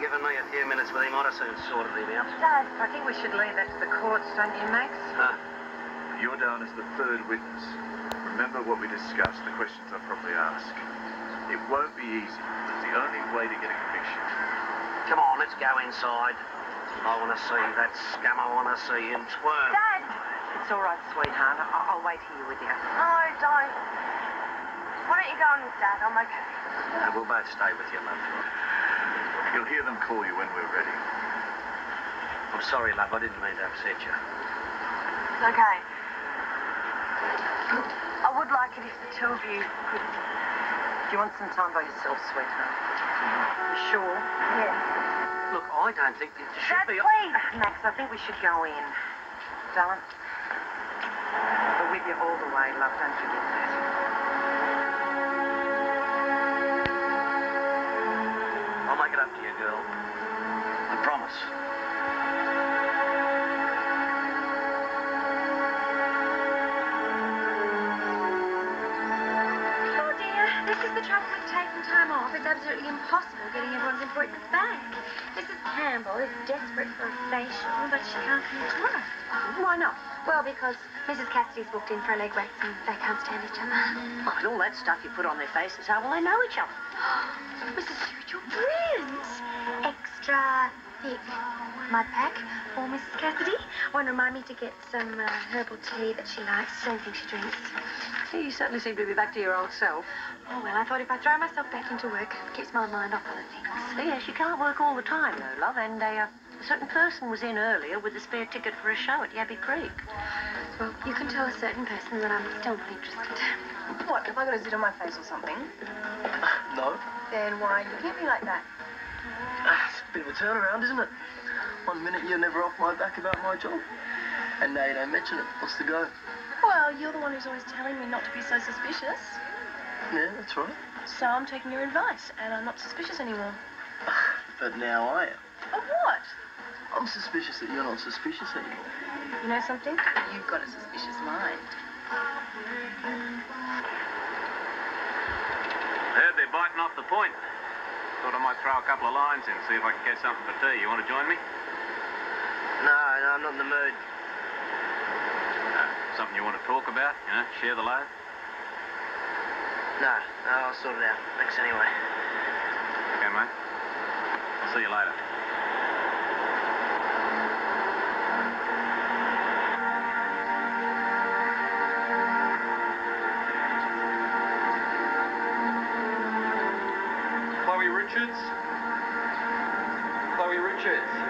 given me a few minutes with him, I'd have soon sorted him out. Dad, I think we should leave that to the courts, don't you, Max? Huh? You're down as the third witness. Remember what we discussed, the questions I probably ask. It won't be easy. It's the only way to get a conviction. Come on, let's go inside. I want to see that scum. I want to see him twirl. Dad! It's all right, sweetheart. I- I'll wait here with you. No, don't. Why don't you go on with Dad? I'm okay. No, we'll both stay with you, love. You'll hear them call you when we're ready. I'm sorry, love. I didn't mean to upset you. It's okay. I would like it if the two of you could. Do you want some time by yourself, sweetheart? You sure? Yes. Look, I don't think that you should Dad, be. please. Max, I think we should go in. Darling. We're with you all the way, love. Don't forget that. It's absolutely impossible getting everyone's appointments back. Mrs. Campbell is desperate for a facial, but she can't come to work. Why not? Well, because Mrs. Cassidy's booked in for a leg wax and they can't stand each other. Oh, and all that stuff you put on their faces, how will they know each other? Mrs. Stewart, you're brilliant. Extra thick mud pack for Mrs. Cassidy. Want to remind me to get some uh, herbal tea that she likes, same thing she drinks. You certainly seem to be back to your old self. Oh, well, I thought if I throw myself back into work, it keeps my mind off other things. Yes, you can't work all the time, though, love. And uh, a certain person was in earlier with a spare ticket for a show at Yabby Creek. Well, you can tell a certain person that I'm still not interested. What? Have I got a zit on my face or something? No. Then why do you keep me like that? It's a bit of a turnaround, isn't it? One minute you're never off my back about my job. And now you don't mention it. What's the go? Well, you're the one who's always telling me not to be so suspicious. Yeah, that's right. So I'm taking your advice, and I'm not suspicious anymore. But now I am. Of what? I'm suspicious that you're not suspicious anymore. You know something? You've got a suspicious mind. Heard they're biting off the point. Thought I might throw a couple of lines in, see if I can get something for tea. You want to join me? No, no, I'm not in the mood. Uh, something you want to talk about? You know, share the load? No, no, I'll sort it out. Thanks anyway. Okay, mate. I'll see you later. Richards.